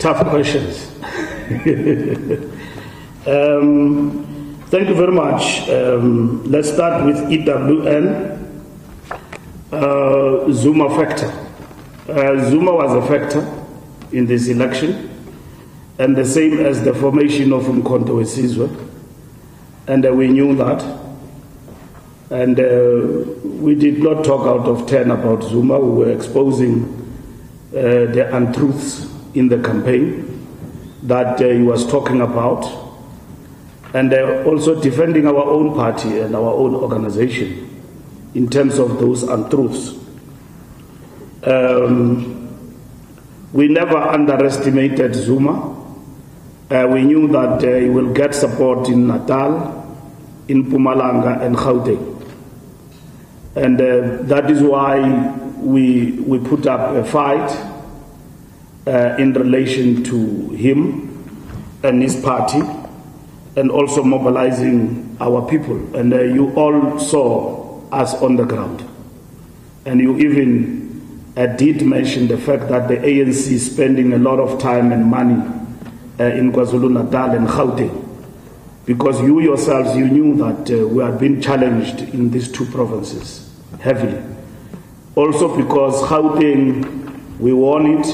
tough questions. um, thank you very much. Um, let's start with EWN. Uh, Zuma factor. Uh, Zuma was a factor in this election, and the same as the formation of Umkhonto Wesizwe, and uh, we knew that. And uh, we did not talk out of turn about Zuma. We were exposing uh, the untruths in the campaign that uh, he was talking about, and uh, also defending our own party and our own organization in terms of those untruths. Um, we never underestimated Zuma. Uh, we knew that uh, he will get support in Natal, in Mpumalanga, and Gauteng. And uh, that is why we, we put up a fight uh, in relation to him and his party, and also mobilizing our people. And uh, you all saw us on the ground. And you even uh, did mention the fact that the ANC is spending a lot of time and money uh, in KwaZulu Natal and Gauteng. Because you yourselves, you knew that uh, we had been challenged in these two provinces heavily. Also because Gauteng, we won it,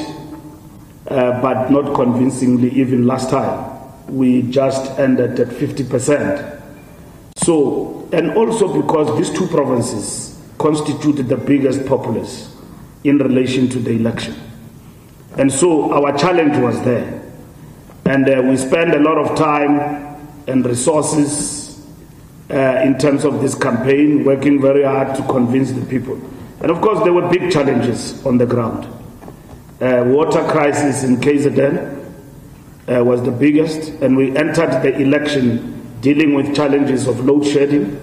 uh, but not convincingly even last time. We just ended at 50%. So, and also because these two provinces constituted the biggest populace in relation to the election. And so our challenge was there. And uh, we spent a lot of time and resources uh, in terms of this campaign, working very hard to convince the people. And of course, there were big challenges on the ground. Uh, water crisis in KZN uh, was the biggest, and we entered the election dealing with challenges of load shedding.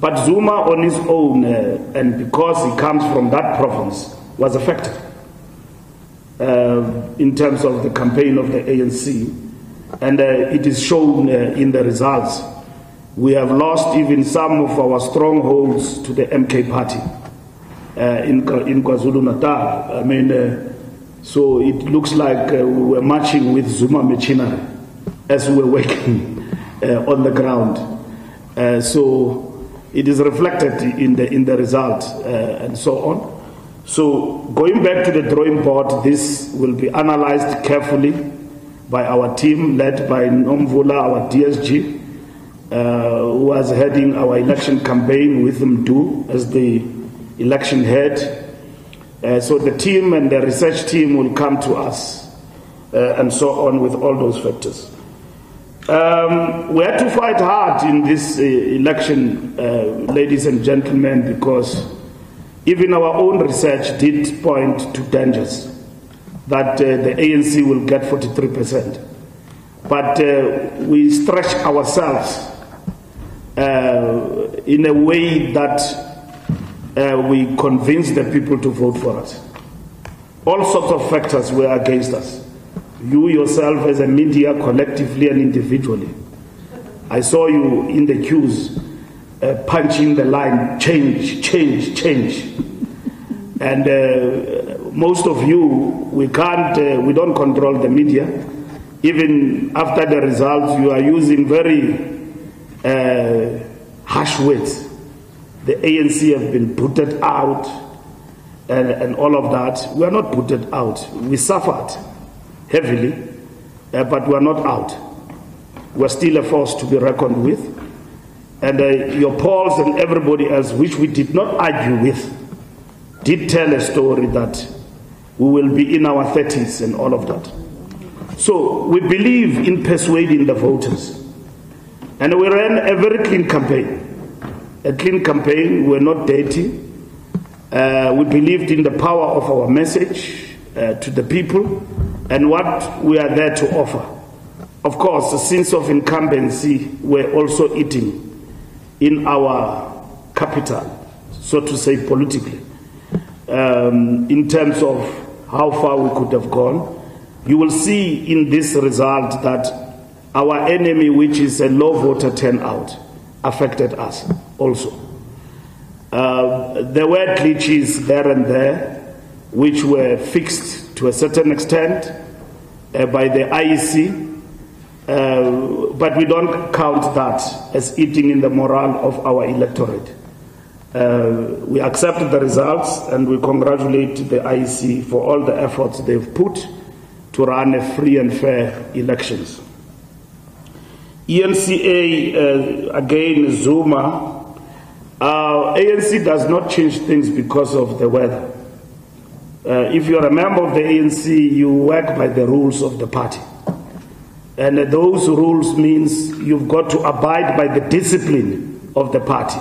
But Zuma, on his own, uh, and because he comes from that province, was affected uh, in terms of the campaign of the ANC. And uh, it is shown uh, in the results. We have lost even some of our strongholds to the MK party in, in KwaZulu Natal. I mean, so it looks like uh, we were marching with Zuma machinery as we were working on the ground. so it is reflected in the, in the result and so on. So, going back to the drawing board, this will be analyzed carefully by our team led by Nomvula, our DSG, uh, who was heading our election campaign with Mdu as the election head. Uh, so, the team and the research team will come to us uh, and so on with all those factors. Um, we had to fight hard in this uh, election, uh, ladies and gentlemen, because even our own research did point to dangers that uh, the ANC will get 43%. But uh, we stretch ourselves in a way that uh, we convinced the people to vote for us. All sorts of factors were against us. You yourself, as a media, collectively and individually. I saw you in the queues uh, punching the line change, change, change. And uh, most of you, we can't, uh, we don't control the media. Even after the results, you are using very uh, harsh words. The ANC have been booted out and, and, all of that. We are not booted out. We suffered heavily, uh, but we are not out. We are still a force to be reckoned with and uh, your Pauls and everybody else, which we did not argue with, did tell a story that we will be in our 30s and all of that. So we believe in persuading the voters. And we ran a very clean campaign. A clean campaign, we're not dirty. Uh, we believed in the power of our message uh, to the people and what we are there to offer. Of course, the sense of incumbency, we're also eating in our capital, so to say, politically, um, in terms of how far we could have gone. You will see in this result that our enemy, which is a low voter turnout, affected us also. Uh, there were glitches there and there, which were fixed to a certain extent, uh, by the IEC, uh, but we don't count that as eating in the morale of our electorate. Uh, we accept the results and we congratulate the IEC for all the efforts they've put to run a free and fair elections. ENCA, uh, again, Zuma, uh, ANC does not change things because of the weather. Uh, if you're a member of the ANC, you work by the rules of the party. And those rules means you've got to abide by the discipline of the party.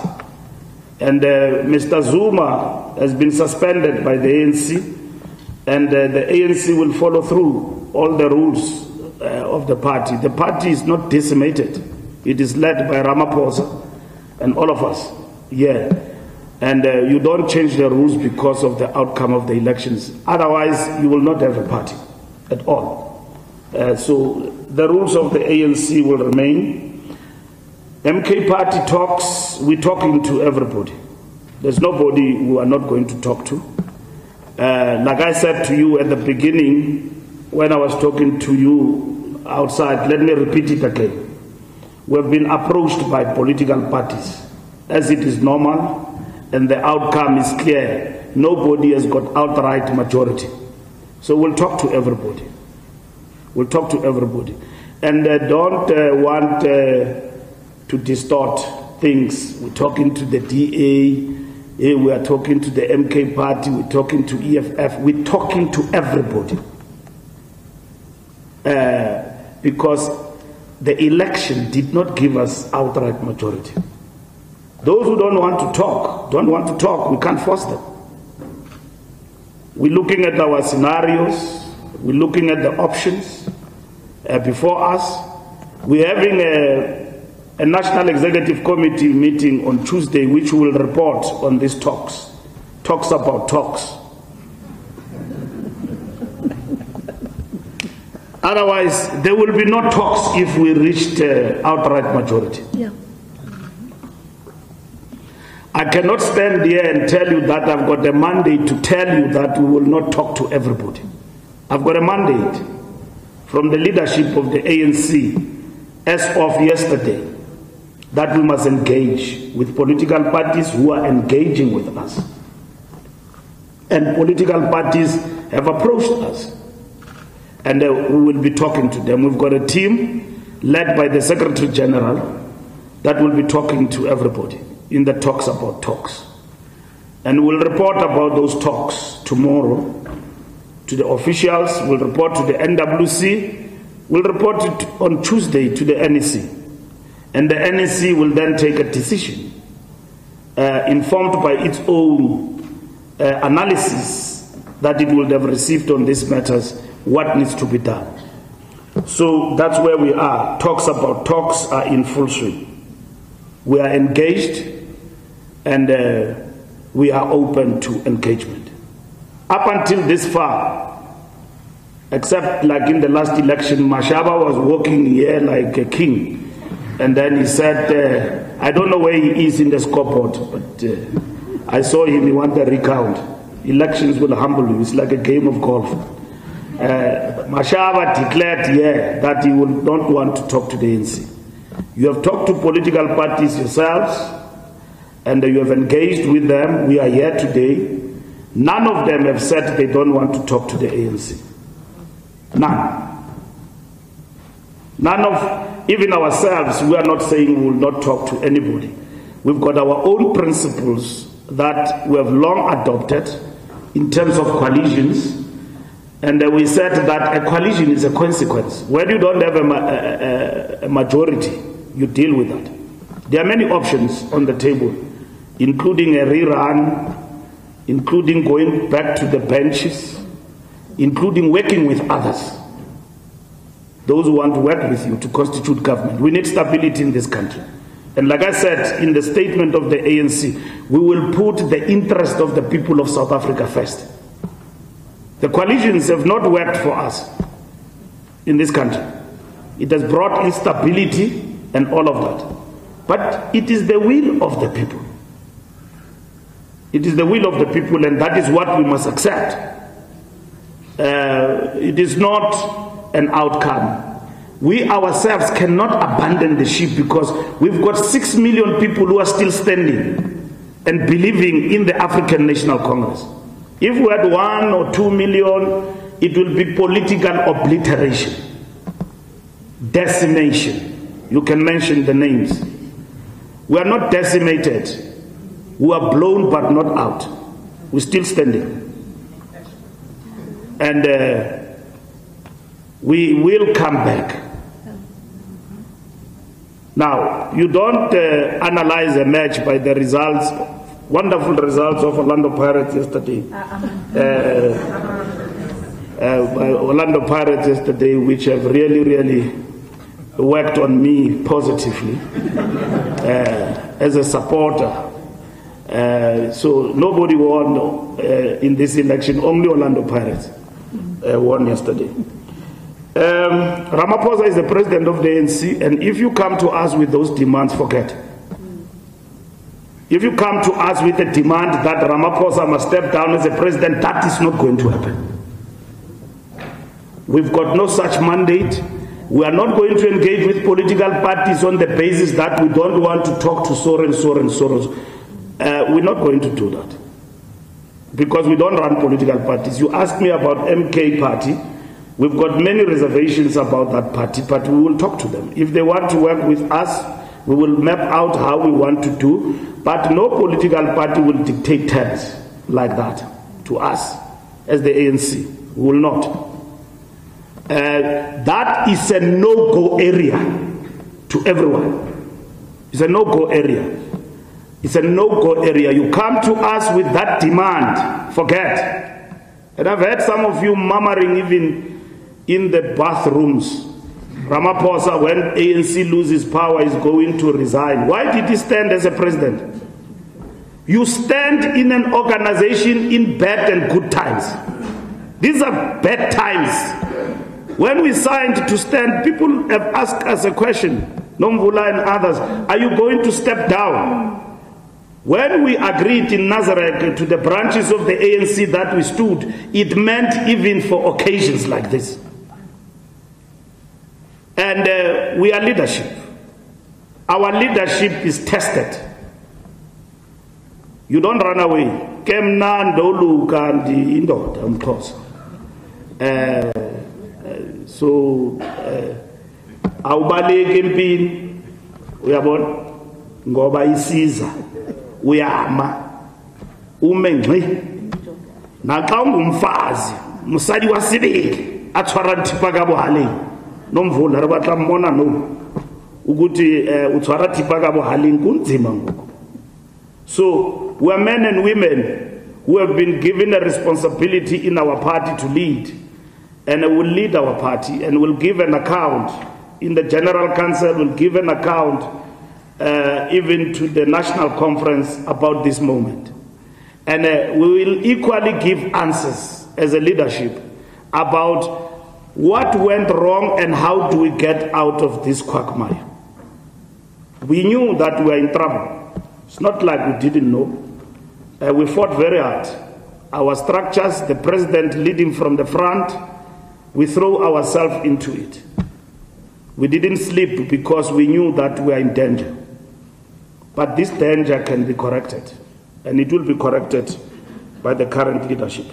And uh, Mr. Zuma has been suspended by the ANC, and uh, the ANC will follow through all the rules uh, of the party. The party is not decimated, it is led by Ramaphosa and all of us here. And uh, you don't change the rules because of the outcome of the elections. Otherwise, you will not have a party at all. Uh, so the rules of the ANC will remain. MK party talks, we're talking to everybody. There's nobody we are not going to talk to. Uh, like I said to you at the beginning, when I was talking to you outside, let me repeat it again. We've been approached by political parties, as it is normal, and the outcome is clear. Nobody has got outright majority. So we'll talk to everybody. We'll talk to everybody. And uh, don't uh, want uh, to distort things. We're talking to the DA, eh, we are talking to the MK party, we're talking to EFF, we're talking to everybody. Uh, because the election did not give us outright majority. Those who don't want to talk, don't want to talk, we can't force them. We're looking at our scenarios, we're looking at the options uh, before us. We're having a a National Executive Committee meeting on Tuesday which will report on these talks. Talks about talks. Otherwise, there will be no talks if we reached uh, outright majority. Yeah. I cannot stand here and tell you that I've got a mandate to tell you that we will not talk to everybody. I've got a mandate from the leadership of the ANC as of yesterday that we must engage with political parties who are engaging with us. And political parties have approached us. And uh, we will be talking to them. We've got a team led by the Secretary General that will be talking to everybody in the talks about talks. And we'll report about those talks tomorrow to the officials, we'll report to the NWC, we'll report it on Tuesday to the NEC. And the NEC will then take a decision uh, informed by its own uh, analysis that it will have received on these matters, what needs to be done. So that's where we are. Talks about talks are in full swing. We are engaged and uh, we are open to engagement. Up until this far, except like in the last election, Mashaba was walking here like a king and then he said, uh, I don't know where he is in the scoreboard, but uh, I saw him, he wanted a recount. Elections will humble you, it's like a game of golf. Uh, Mashaba declared here that he would not want to talk to the ANC. You have talked to political parties yourselves, and you have engaged with them. We are here today. None of them have said they don't want to talk to the ANC. None. None of even ourselves, we are not saying we will not talk to anybody. We've got our own principles that we have long adopted in terms of coalitions. And we said that a coalition is a consequence. When you don't have a, a, a majority, you deal with that. There are many options on the table, including a rerun, including going back to the benches, including working with others those who want to work with you to constitute government. We need stability in this country. And like I said in the statement of the ANC, we will put the interest of the people of South Africa first. The coalitions have not worked for us in this country. It has brought instability and all of that. But it is the will of the people. It is the will of the people, and that is what we must accept. Uh, it is not an outcome. We ourselves cannot abandon the ship because we've got six million people who are still standing and believing in the African National Congress. If we had one or two million, it will be political obliteration, decimation. You can mention the names. We are not decimated. We are blown but not out. We're still standing. And uh, we will come back. Now, you don't uh, analyze a match by the results, wonderful results of Orlando Pirates yesterday. Uh, uh, Orlando Pirates yesterday, which have really, really worked on me positively uh, as a supporter. Uh, so nobody won uh, in this election, only Orlando Pirates won yesterday. Um, Ramaphosa is the president of the ANC, and if you come to us with those demands, forget. If you come to us with a demand that Ramaphosa must step down as a president, that is not going to happen. We've got no such mandate. We are not going to engage with political parties on the basis that we don't want to talk to Soren, Soren, Soros. Uh, we're not going to do that. Because we don't run political parties. You asked me about MK party. We've got many reservations about that party, but we will talk to them. If they want to work with us, we will map out how we want to do, but no political party will dictate terms like that to us as the ANC. We will not. Uh, that is a no go area to everyone. It's a no go area. It's a no go area. You come to us with that demand, forget. And I've heard some of you murmuring even in the bathrooms. Ramaphosa, when ANC loses power, is going to resign. Why did he stand as a president? You stand in an organization in bad and good times. These are bad times. When we signed to stand, people have asked us a question, Nomvula and others, are you going to step down? When we agreed in Nasrec to the branches of the ANC that we stood, it meant even for occasions like this. And uh, we are leadership. Our leadership is tested. You don't run away. Umxhosa. Eh so uh, awubaleki empini uyabona ngoba isiza uyama ume ngxi. Naxa ungumfazi musadi wasibili atshwara nthipa ka bohaleng. Nomvula re batla mmona no ukuthi uh, utshwara thipa ka kunzima ngoku. So we are men and women who have been given a responsibility in our party to lead and will lead our party and will give an account. In the general council will give an account uh, even to the national conference about this moment and uh, we will equally give answers as a leadership about what went wrong and how do we get out of this quagmire? We knew that we were in trouble. It's not like we didn't know. Uh, we fought very hard. Our structures, the president leading from the front, we throw ourselves into it. We didn't sleep because we knew that we are in danger. But this danger can be corrected, and it will be corrected by the current leadership.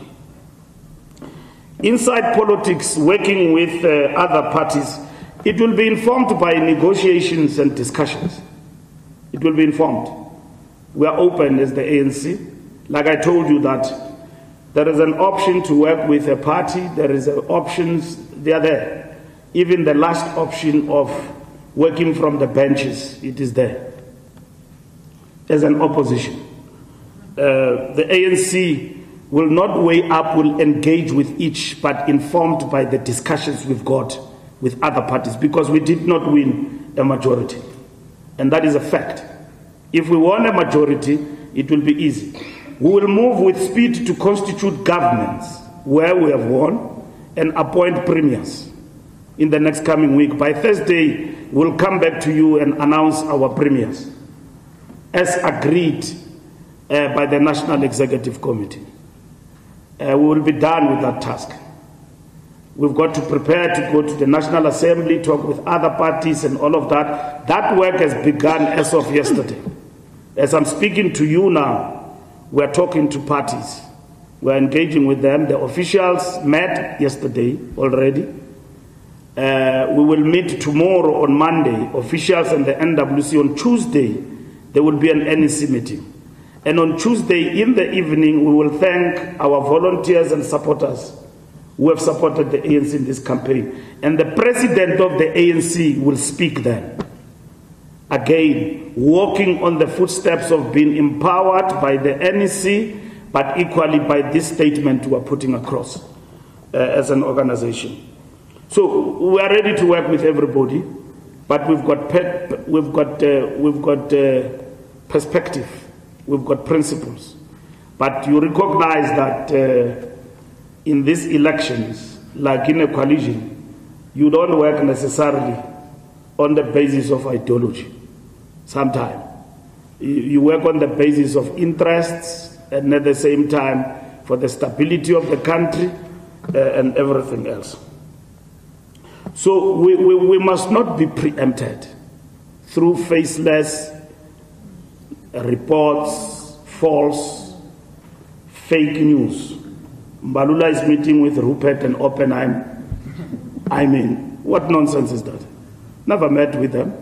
Inside politics, working with uh, other parties, it will be informed by negotiations and discussions. It will be informed. We are open as the ANC. Like I told you that there is an option to work with a party, there is options, they are there. Even the last option of working from the benches, it is there. As an opposition. Uh, the ANC will not weigh up, will engage with each, but informed by the discussions we've got with other parties because we did not win a majority. And that is a fact. If we won a majority, it will be easy. We will move with speed to constitute governments where we have won and appoint premiers in the next coming week. By Thursday, we'll come back to you and announce our premiers as agreed uh, by the National Executive Committee uh, we will be done with that task. We've got to prepare to go to the National Assembly, talk with other parties, and all of that. That work has begun as of yesterday. As I'm speaking to you now, we're talking to parties. We're engaging with them. The officials met yesterday already. Uh, we will meet tomorrow on Monday, officials and the NWC. On Tuesday, there will be an NEC meeting. And on Tuesday in the evening, we will thank our volunteers and supporters who have supported the ANC in this campaign. And the president of the ANC will speak then. Again, walking on the footsteps of being empowered by the NEC, but equally by this statement we are putting across uh, as an organization. So we are ready to work with everybody, but we've got, we've got, uh, we've got uh, perspective, we've got principles. But you recognize that uh, in these elections, like in a coalition, you don't work necessarily on the basis of ideology. Sometimes you work on the basis of interests and at the same time for the stability of the country uh, and everything else. So we, we, we must not be preempted through faceless reports, false, fake news Mbalula is meeting with Rupert and Oppenheim. I mean, what nonsense is that? Never met with them.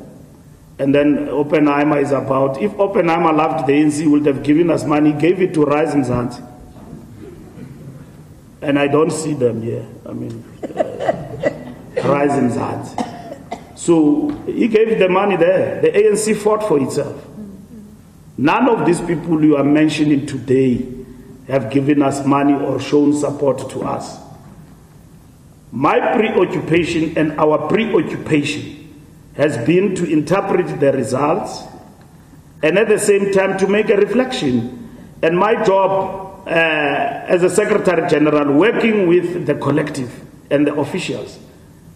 And then Oppenheimer is about, if Oppenheimer loved the ANC, would have given us money, gave it to Rise and. And I don't see them here. I mean, uh, and. So he gave the money there. The ANC fought for itself. None of these people you are mentioning today have given us money or shown support to us. My preoccupation and our preoccupation has been to interpret the results and at the same time to make a reflection. And my job uh, as a Secretary General, working with the collective and the officials,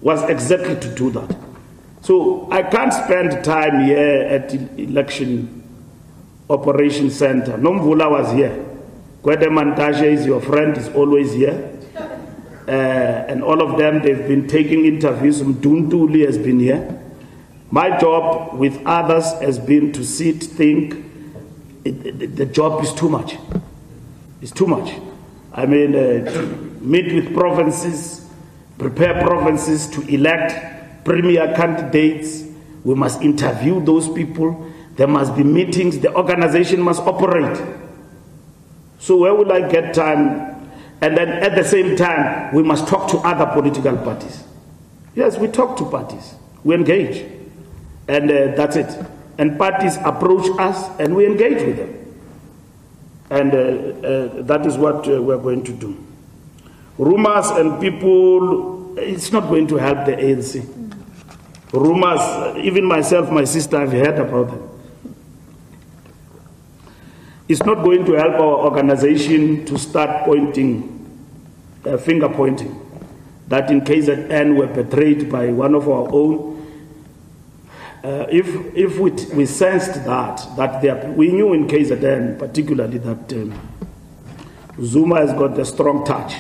was exactly to do that. So I can't spend time here at election operation center. Nomvula was here. Gwede Mantashe is your friend, is always here. Uh, and all of them, they've been taking interviews. Mdu Ntuli has been here. My job with others has been to sit, think. It, it, the job is too much. It's too much. I mean, uh, meet with provinces, prepare provinces to elect premier candidates. We must interview those people. There must be meetings. The organization must operate. So where will I get time? And then at the same time, we must talk to other political parties. Yes, we talk to parties. We engage. And uh, that's it. And parties approach us and we engage with them. And uh, uh, that is what uh, we're going to do. Rumors and people, it's not going to help the ANC. Rumors, even myself, my sister, I've heard about them. It's not going to help our organization to start pointing, uh, finger pointing, that in KZN were betrayed by one of our own. Uh, if if we, we sensed that, that we knew in KZN particularly that um, Zuma has got a strong touch.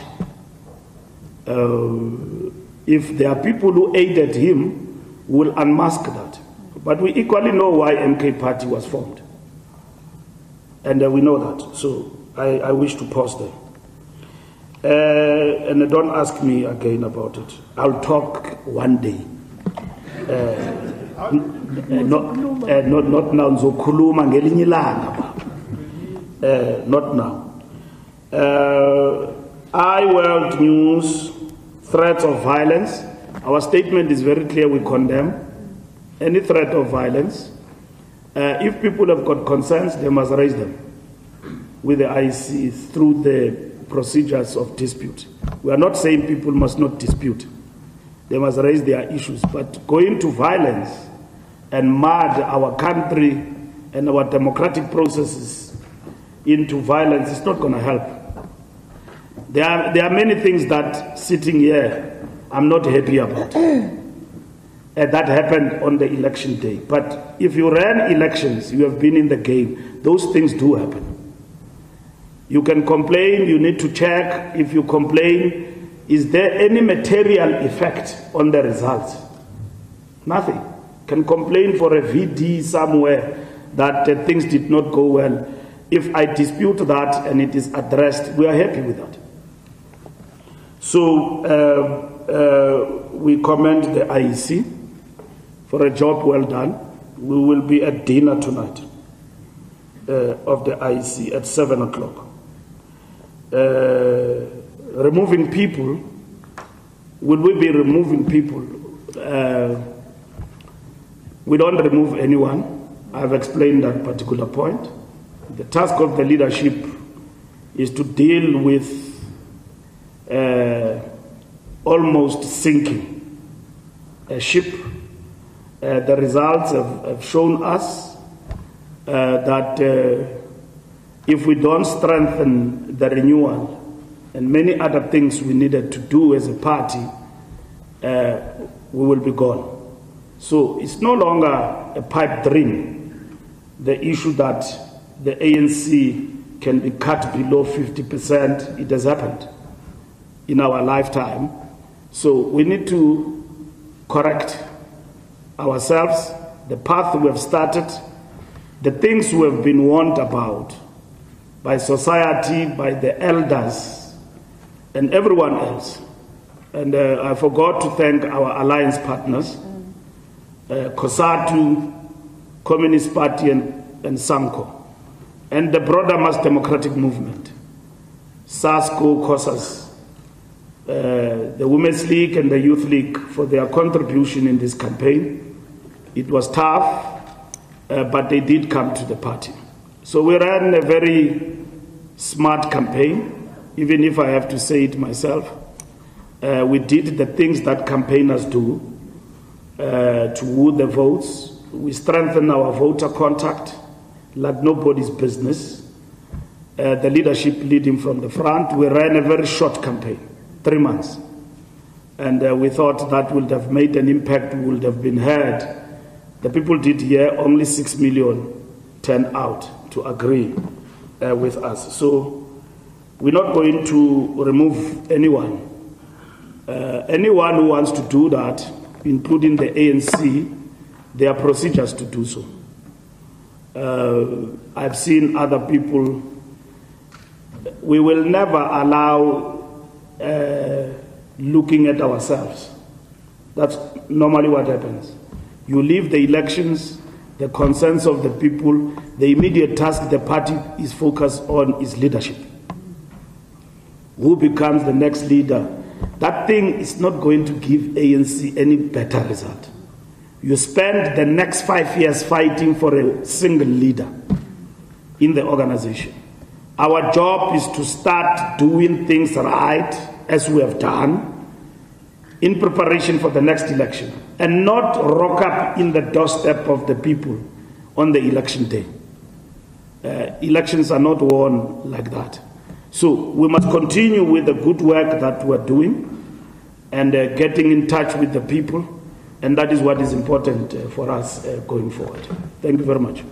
Uh, if there are people who aided him, we'll unmask that. But we equally know why MK Party was formed. And uh, we know that. So I, I wish to pause there. Uh, and don't ask me again about it. I'll talk one day. Uh, not, uh, not, not now uh, not now uh, i world news threats of violence our statement is very clear we condemn any threat of violence uh, if people have got concerns, they must raise them with the IEC through the procedures of dispute. We are not saying people must not dispute. They must raise their issues. But going to violence and mud our country and our democratic processes into violence is not going to help. There are, there are many things that sitting here I'm not happy about. Uh, that happened on the election day. But if you ran elections, you have been in the game, those things do happen. You can complain, you need to check. If you complain, Is there any material effect on the results? Nothing. Can complain for a VD somewhere that uh, things did not go well. If I dispute that and it is addressed, we are happy with that. So uh, uh, we commend the IEC for a job well done. We will be at dinner tonight uh, of the IEC at 7 o'clock. Uh, removing people, will we be removing people? Uh, we don't remove anyone. I've explained that particular point. The task of the leadership is to deal with uh, almost sinking a ship. Uh, the results have, have shown us uh, that uh, if we don't strengthen the renewal and many other things we needed to do as a party, uh, we will be gone. So it's no longer a pipe dream, the issue that the ANC can be cut below 50%. It has happened in our lifetime. So we need to correct ourselves, the path we have started, the things we have been warned about by society, by the elders, and everyone else. And uh, I forgot to thank our alliance partners, uh, COSATU, Communist Party, and, and SANCO, and the broader mass democratic movement, SASCO, COSAS, uh, the Women's League and the Youth League for their contribution in this campaign. It was tough, uh, but they did come to the party. So we ran a very smart campaign, even if I have to say it myself. Uh, we did the things that campaigners do uh, to woo the votes. We strengthened our voter contact like nobody's business. Uh, the leadership leading from the front. We ran a very short campaign three months. And uh, we thought that would have made an impact, would have been heard. The people did hear only six million turned out to agree uh, with us. So we're not going to remove anyone. Uh, anyone who wants to do that, including the ANC, there are procedures to do so. Uh, I've seen other people. We will never allow uh, looking at ourselves. That's normally what happens. You leave the elections, the concerns of the people, the immediate task the party is focused on is leadership. Who becomes the next leader? That thing is not going to give ANC any better result. You spend the next five years fighting for a single leader in the organization. Our job is to start doing things right as we have done in preparation for the next election and not rock up in the doorstep of the people on the election day. Uh, elections are not won like that. So we must continue with the good work that we're doing and uh, getting in touch with the people, and that is what is important uh, for us uh, going forward. Thank you very much.